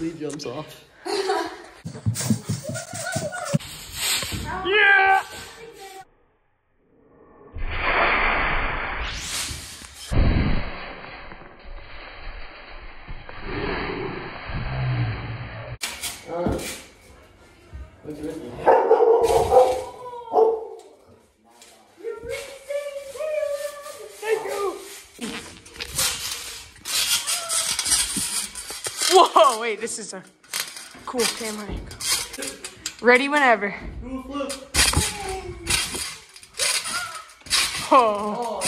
Lee jumps off. Yeah. What's risky? Whoa, wait, this is a cool camera angle. Ready whenever. Oh.